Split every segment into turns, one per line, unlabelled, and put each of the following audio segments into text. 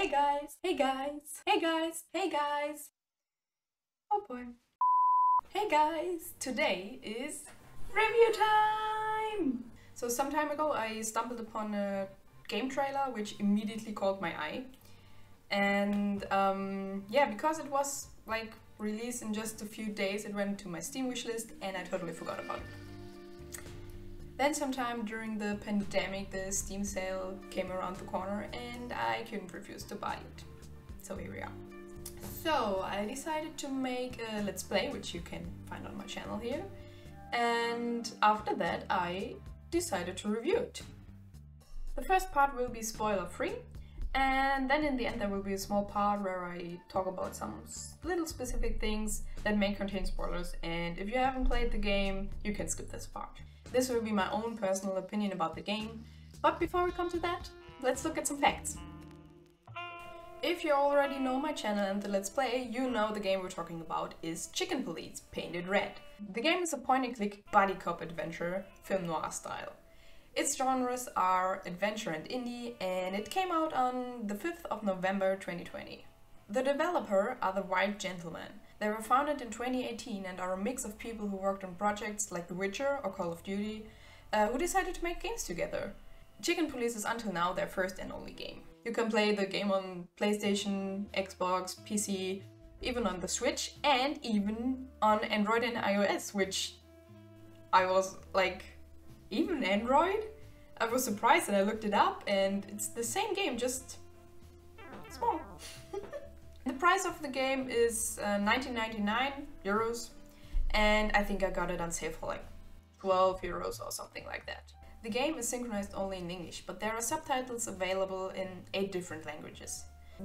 Hey guys, hey guys, hey guys, hey guys. Oh boy. Hey guys, today is review time! So some time ago I stumbled upon a game trailer which immediately caught my eye. And um, yeah, because it was like released in just a few days, it went to my Steam wishlist and I totally forgot about it. Then sometime during the pandemic, the Steam sale came around the corner and I couldn't refuse to buy it. So here we are. So I decided to make a let's play, which you can find on my channel here. And after that, I decided to review it. The first part will be spoiler free. And then in the end there will be a small part where I talk about some little specific things that may contain spoilers and if you haven't played the game, you can skip this part. This will be my own personal opinion about the game, but before we come to that, let's look at some facts. If you already know my channel and the Let's Play, you know the game we're talking about is Chicken Police Paint it Red. The game is a point-and-click buddy cop adventure, film noir style. Its genres are adventure and indie, and it came out on the 5th of November 2020. The developer are the Wild Gentlemen, they were founded in 2018 and are a mix of people who worked on projects like The Witcher or Call of Duty, uh, who decided to make games together. Chicken Police is until now their first and only game. You can play the game on PlayStation, Xbox, PC, even on the Switch, and even on Android and iOS, which I was like, even Android? I was surprised and I looked it up and it's the same game, just small. The price of the game is uh, 19.99 euros and I think I got it on sale for like 12 euros or something like that. The game is synchronized only in English, but there are subtitles available in 8 different languages.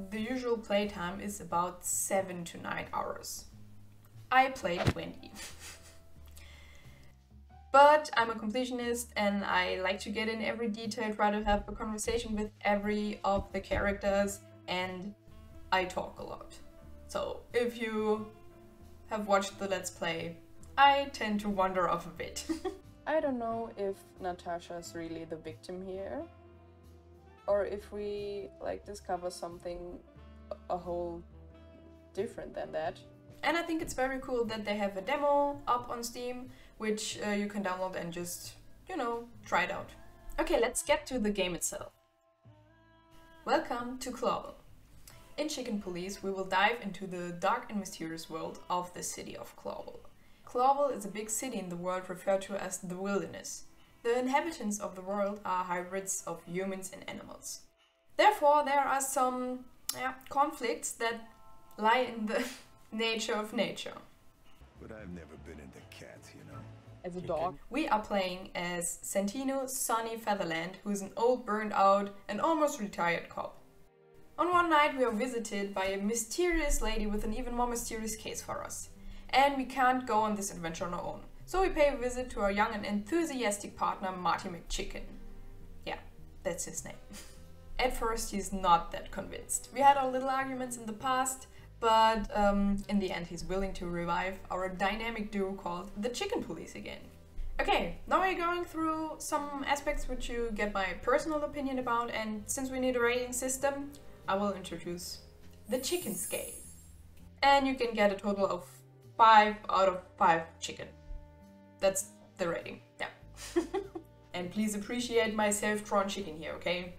The usual playtime is about 7 to 9 hours. I played 20. but I'm a completionist and I like to get in every detail, try to have a conversation with every of the characters and I talk a lot. So if you have watched the Let's Play, I tend to wander off a bit. I don't know if Natasha is really the victim here, or if we like discover something a whole different than that. And I think it's very cool that they have a demo up on Steam, which uh, you can download and just, you know, try it out. Okay, let's get to the game itself. Welcome to Clawville. In Chicken Police, we will dive into the dark and mysterious world of the city of Clawville. Clawville is a big city in the world referred to as the wilderness. The inhabitants of the world are hybrids of humans and animals. Therefore, there are some yeah, conflicts that lie in the nature of nature.
But I've never been into cats, you know.
As a dog, we are playing as Santino Sonny Featherland, who is an old, burned out, and almost retired cop. On one night we are visited by a mysterious lady with an even more mysterious case for us. And we can't go on this adventure on our own. So we pay a visit to our young and enthusiastic partner Marty MacChicken. Yeah, that's his name. At first he's not that convinced. We had our little arguments in the past, but um, in the end he's willing to revive our dynamic duo called the Chicken Police again. Okay, now we're going through some aspects which you get my personal opinion about and since we need a rating system, I will introduce the chicken scale. And you can get a total of 5 out of 5 chicken. That's the rating, yeah. and please appreciate my self-drawn chicken here, okay?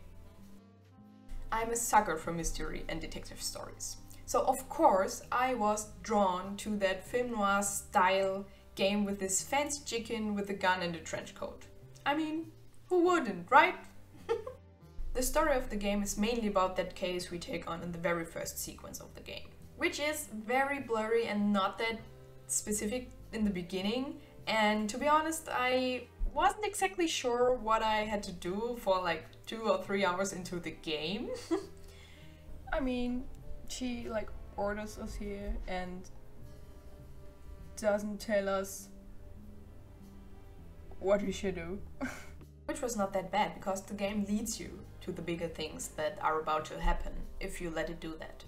I'm a sucker for mystery and detective stories. So of course I was drawn to that film noir style game with this fancy chicken with a gun and a trench coat. I mean, who wouldn't, right? The story of the game is mainly about that case we take on in the very first sequence of the game, which is very blurry and not that specific in the beginning. And to be honest, I wasn't exactly sure what I had to do for like two or three hours into the game. I mean, she like orders us here and doesn't tell us what we should do. Which was not that bad because the game leads you to the bigger things that are about to happen if you let it do that.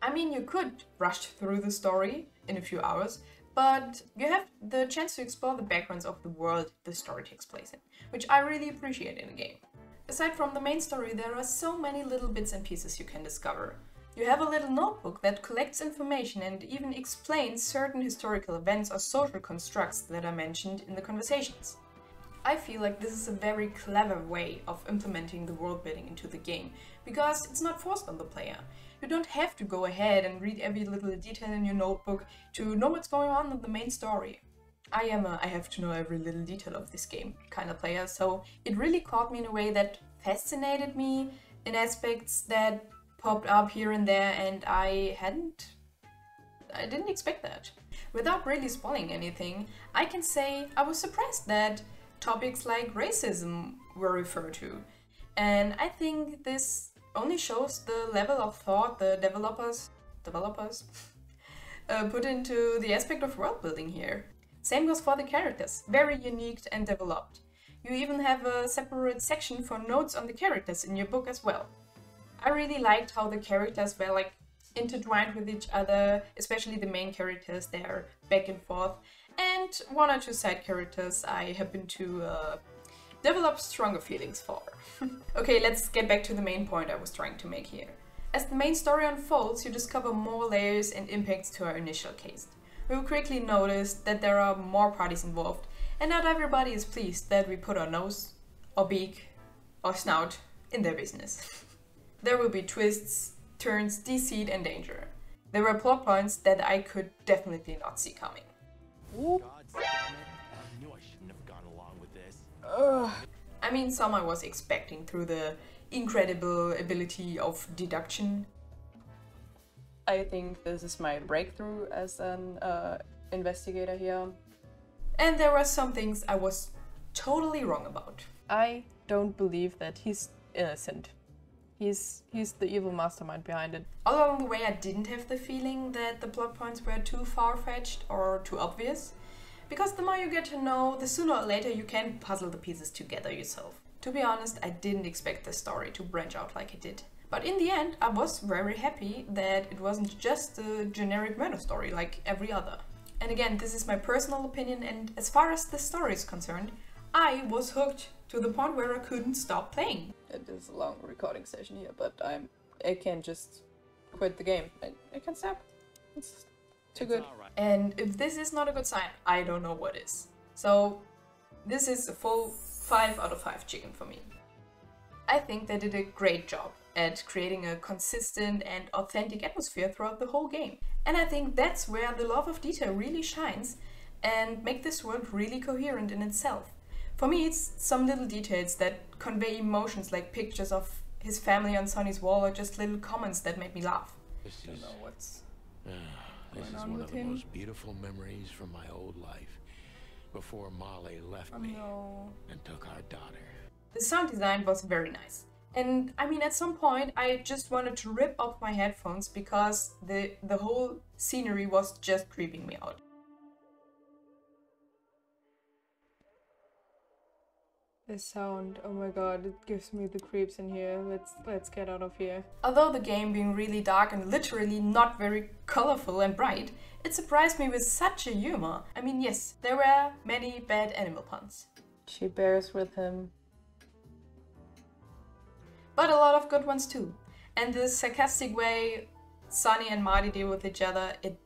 I mean, you could rush through the story in a few hours, but you have the chance to explore the backgrounds of the world the story takes place in, which I really appreciate in a game. Aside from the main story, there are so many little bits and pieces you can discover. You have a little notebook that collects information and even explains certain historical events or social constructs that are mentioned in the conversations. I feel like this is a very clever way of implementing the world building into the game, because it's not forced on the player. You don't have to go ahead and read every little detail in your notebook to know what's going on in the main story. I am a I have to know every little detail of this game kind of player, so it really caught me in a way that fascinated me in aspects that popped up here and there and I hadn't I didn't expect that. Without really spoiling anything, I can say I was surprised that topics like racism were referred to. And I think this only shows the level of thought the developers developers uh, put into the aspect of world building here. Same goes for the characters, very unique and developed. You even have a separate section for notes on the characters in your book as well. I really liked how the characters were like intertwined with each other, especially the main characters, they're back and forth, and one or two side characters I happen to uh, develop stronger feelings for. okay, let's get back to the main point I was trying to make here. As the main story unfolds, you discover more layers and impacts to our initial case we will quickly notice that there are more parties involved, and not everybody is pleased that we put our nose, or beak, or snout in their business. there will be twists, turns, deceit, and danger. There were plot points that I could definitely not see coming.
God damn it. I knew I shouldn't have gone along with this.
Ugh. I mean, some I was expecting through the incredible ability of deduction
I think this is my breakthrough as an uh, investigator here.
And there were some things I was totally wrong about.
I don't believe that he's innocent. He's he's the evil mastermind behind it.
Along the way, I didn't have the feeling that the plot points were too far-fetched or too obvious, because the more you get to know, the sooner or later you can puzzle the pieces together yourself. To be honest, I didn't expect the story to branch out like it did. But in the end, I was very happy that it wasn't just a generic murder story like every other. And again, this is my personal opinion, and as far as the story is concerned, I was hooked to the point where I couldn't stop playing.
It is a long recording session here, but I'm I can't just quit the game. I, I can't stop. It's too
It's
good.
alright.
And if this is not a good sign, I don't know what is. So, this is a full 5 out of 5 chicken for me. I think they did a great job at creating a consistent and authentic atmosphere throughout the whole game. And I think that's where the love of detail really shines and make this world really coherent in itself. For me, it's some little details that convey emotions like pictures of his family on Sonny's wall or just little comments that make me laugh.
This
don't
is,
know what's
this is
on
one of the
him.
most beautiful memories from my old life. Before Molly left
Oh
me
no.
and took our daughter.
The sound design was very nice. And I mean, at some point, I just wanted to rip off my headphones because the, the whole scenery was just creeping me out.
The sound, oh my god, it gives me the creeps in here. Let's let's get out of here.
Although the game being really dark and literally not very colorful and bright, it surprised me with such a humor. I mean, yes, there were many bad animal puns,
She bears with him.
but a lot of good ones too. And the sarcastic way Sonny and Marty deal with each other, it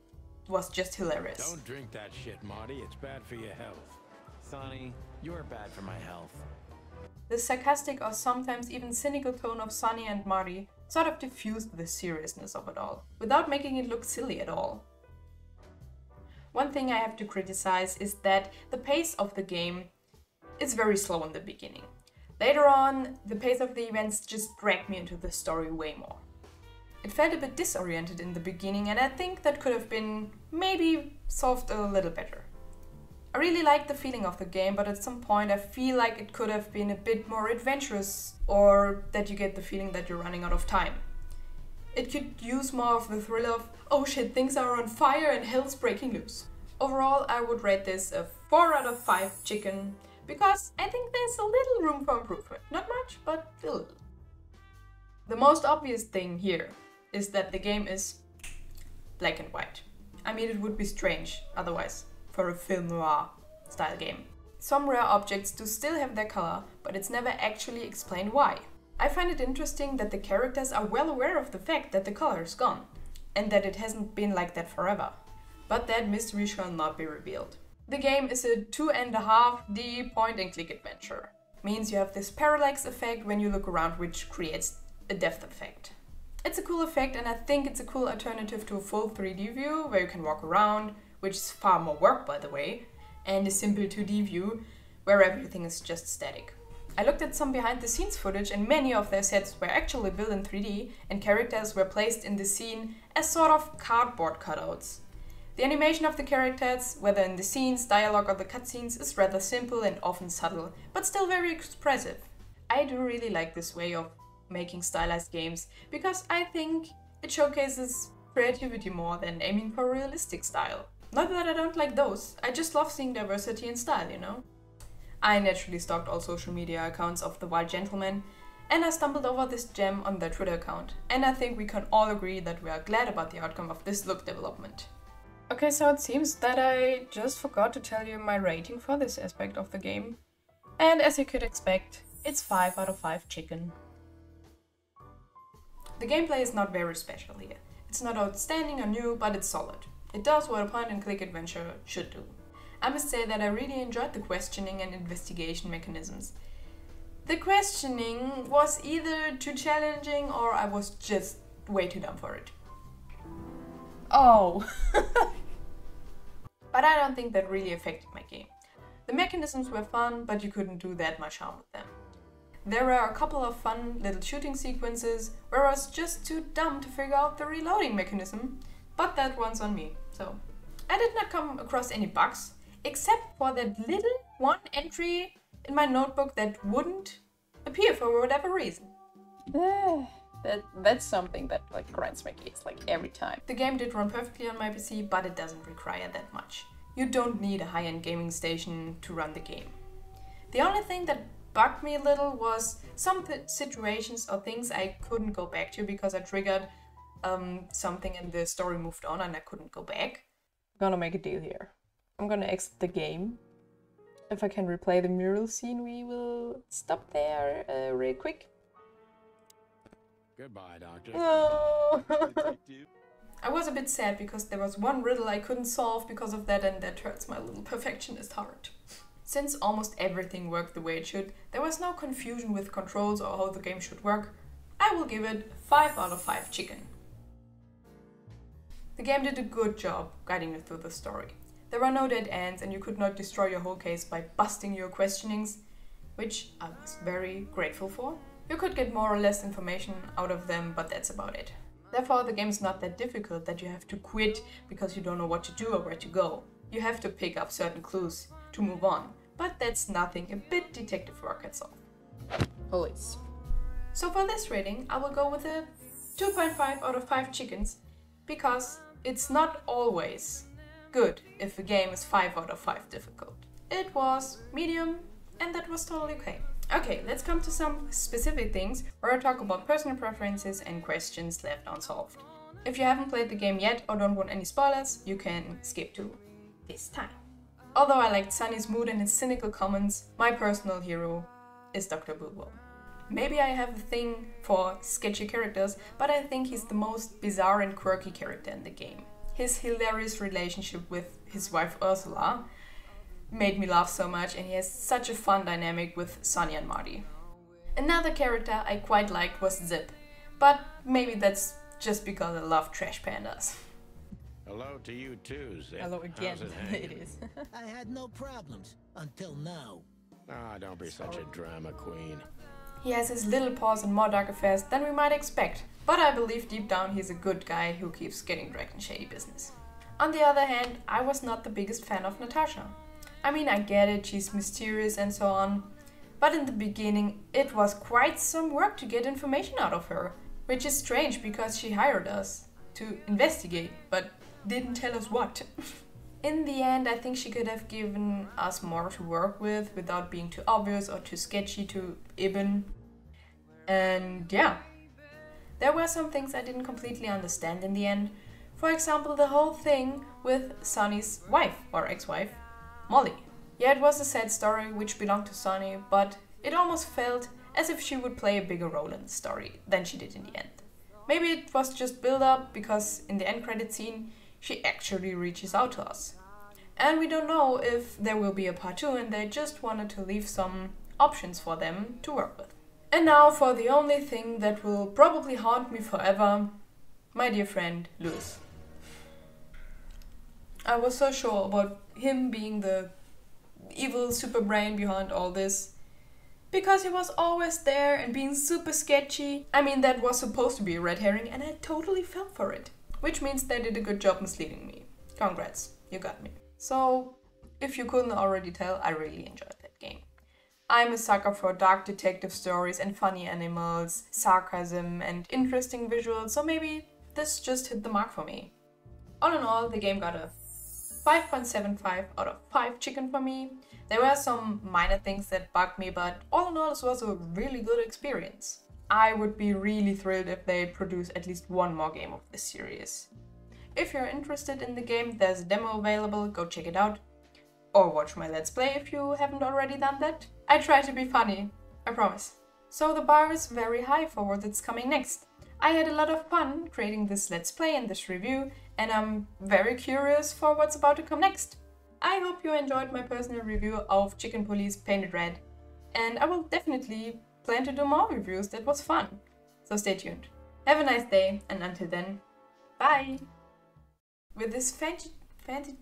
was just hilarious.
Don't drink that shit, Marty. It's bad for your health. Sonny, you're bad for my health.
The sarcastic or sometimes even cynical tone of Sonny and Marty sort of diffused the seriousness of it all, without making it look silly at all. One thing I have to criticize is that the pace of the game is very slow in the beginning. Later on, the pace of the events just dragged me into the story way more. It felt a bit disoriented in the beginning, and I think that could have been maybe solved a little better. I really like the feeling of the game, but at some point I feel like it could have been a bit more adventurous, or that you get the feeling that you're running out of time. It could use more of the thrill of, oh shit, things are on fire and hell's breaking loose. Overall, I would rate this a 4 out of 5 chicken, because I think there's a little room for improvement. Not much, but a little. The most obvious thing here is that the game is black and white. I mean, it would be strange otherwise for a film noir style game. Some rare objects do still have their color, but it's never actually explained why. I find it interesting that the characters are well aware of the fact that the color is gone, and that it hasn't been like that forever. But that mystery shall not be revealed. The game is a two and a half D point and click adventure. Means you have this parallax effect when you look around which creates a depth effect. It's a cool effect and I think it's a cool alternative to a full 3D view where you can walk around, which is far more work by the way, and a simple 2D view where everything is just static. I looked at some behind the scenes footage and many of their sets were actually built in 3D and characters were placed in the scene as sort of cardboard cutouts. The animation of the characters, whether in the scenes, dialogue or the cutscenes, is rather simple and often subtle, but still very expressive. I do really like this way of making stylized games because I think it showcases creativity more than aiming for realistic style. Not that I don't like those, I just love seeing diversity in style, you know? I naturally stalked all social media accounts of the Wild Gentlemen, and I stumbled over this gem on their Twitter account, and I think we can all agree that we are glad about the outcome of this look development. Okay, so it seems that I just forgot to tell you my rating for this aspect of the game. And as you could expect, it's 5 out of 5 chicken. The gameplay is not very special here. It's not outstanding or new, but it's solid. It does what a point and click adventure should do. I must say that I really enjoyed the questioning and investigation mechanisms. The questioning was either too challenging or I was just way too dumb for it. Oh! but I don't think that really affected my game. The mechanisms were fun, but you couldn't do that much harm with them. There were a couple of fun little shooting sequences where I was just too dumb to figure out the reloading mechanism, but that one's on me, so. I did not come across any bugs, except for that little one entry in my notebook that wouldn't appear for whatever reason.
Eh, that that's something that like grinds my gears like every time.
The game did run perfectly on my PC, but it doesn't require that much. You don't need a high-end gaming station to run the game. The only thing that bugged me a little was some situations or things I couldn't go back to because I triggered um, something and the story moved on and I couldn't go back.
I'm gonna make a deal here. I'm gonna exit the game. If I can replay the mural scene, we will stop there uh, real quick.
Goodbye, Doctor.
No!
I was a bit sad because there was one riddle I couldn't solve because of that and that hurts my little perfectionist heart. Since almost everything worked the way it should, there was no confusion with controls or how the game should work, I will give it 5 out of 5 chicken. The game did a good job guiding you through the story. There are no dead ends and you could not destroy your whole case by busting your questionings, which I was very grateful for. You could get more or less information out of them, but that's about it. Therefore, the game is not that difficult that you have to quit because you don't know what to do or where to go. You have to pick up certain clues to move on, but that's nothing a bit detective work can solve.
Police.
So for this rating, I will go with a 2.5 out of 5 chickens, because it's not always good if a game is 5 out of 5 difficult. It was medium and that was totally okay. Okay, let's come to some specific things where I talk about personal preferences and questions left unsolved. If you haven't played the game yet or don't want any spoilers, you can skip to this time. Although I liked Sonny's mood and his cynical comments, my personal hero is Dr. Bulbo. Maybe I have a thing for sketchy characters, but I think he's the most bizarre and quirky character in the game his hilarious relationship with his wife Ursula made me laugh so much and he has such a fun dynamic with Sonny and Marty. Another character I quite liked was Zip, but maybe that's just because I love trash pandas.
Hello to you too, Zip.
Hello again.
How's it
it
hanging?
is.
I had no problems until now.
Ah, don't be such a drama queen.
He has his little paws in more dark affairs than we might expect, but I believe deep down he's a good guy who keeps getting dragged in shady business. On the other hand, I was not the biggest fan of Natasha. I mean, I get it, she's mysterious and so on, but in the beginning it was quite some work to get information out of her, which is strange because she hired us to investigate, but didn't tell us what. In the end, I think she could have given us more to work with without being too obvious or too sketchy to Ibn. And yeah, there were some things I didn't completely understand in the end. For example, the whole thing with Sonny's wife or ex wife, Molly. Yeah, it was a sad story which belonged to Sonny, but it almost felt as if she would play a bigger role in the story than she did in the end. Maybe it was just build up because in the end credit scene she actually reaches out to us. And we don't know if there will be a part 2 and they just wanted to leave some options for them to work with. And now for the only thing that will probably haunt me forever, my dear friend Louis. I was so sure about him being the evil super brain behind all this. Because he was always there and being super sketchy. I mean, that was supposed to be a red herring and I totally fell for it. Which means they did a good job misleading me. Congrats, you got me. So, if you couldn't already tell, I really enjoyed that game. I'm a sucker for dark detective stories and funny animals, sarcasm and interesting visuals, so maybe this just hit the mark for me. All in all, the game got a 5.75 out of 5 chicken for me. There were some minor things that bugged me, but all in all, this was a really good experience. I would be really thrilled if they produce at least one more game of this series. If you're interested in the game, there's a demo available, go check it out. Or watch my Let's Play if you haven't already done that. I try to be funny, I promise. So the bar is very high for what's coming next. I had a lot of fun creating this Let's Play and this review, and I'm very curious for what's about to come next. I hope you enjoyed my personal review of Chicken Police Paint it Red, and I will definitely plan to do more reviews, that was fun. So stay tuned. Have a nice day, and until then, bye! With this fancy, fancy